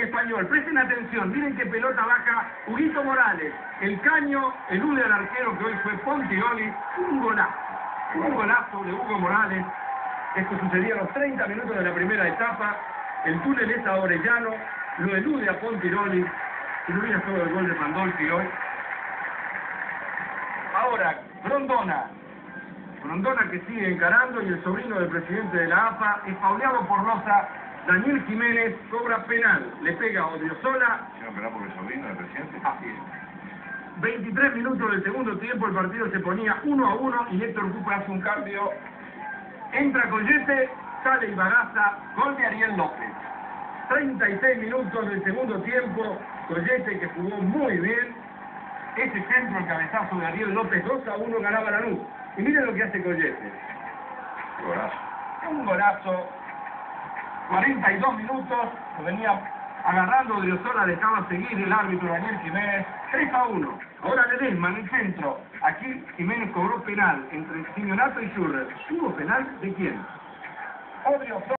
Español. Presten atención, miren qué pelota baja Huguito Morales. El caño elude al arquero que hoy fue Pontioli. Un golazo, un golazo de Hugo Morales. Esto sucedía a los 30 minutos de la primera etapa. El túnel es a Orellano, lo elude a Pontiroli. Y no hubiera todo el gol de Pandolfi hoy. Ahora, Grondona. Grondona que sigue encarando y el sobrino del presidente de la AFA es pauleado por Loza. Daniel Jiménez cobra penal. Le pega a Odriozola. ¿Hicieron penal por el sobrino del presidente? Así es. 23 minutos del segundo tiempo, el partido se ponía 1 a 1 y Héctor Cupa hace un cambio. Entra Collete, sale Ibagaza, gol de Ariel López. 36 minutos del segundo tiempo, Collete que jugó muy bien. Ese centro, el cabezazo de Ariel López, 2 a 1 ganaba la luz. Y miren lo que hace Collete. Golazo. Un golazo. 42 minutos, lo venía agarrando de Osola, dejaba seguir el árbitro Daniel Jiménez. 3 a 1. Ahora Ledesma en el centro. Aquí Jiménez cobró penal entre Simeonato y Schurrer. ¿Hubo penal de quién? Odriozola.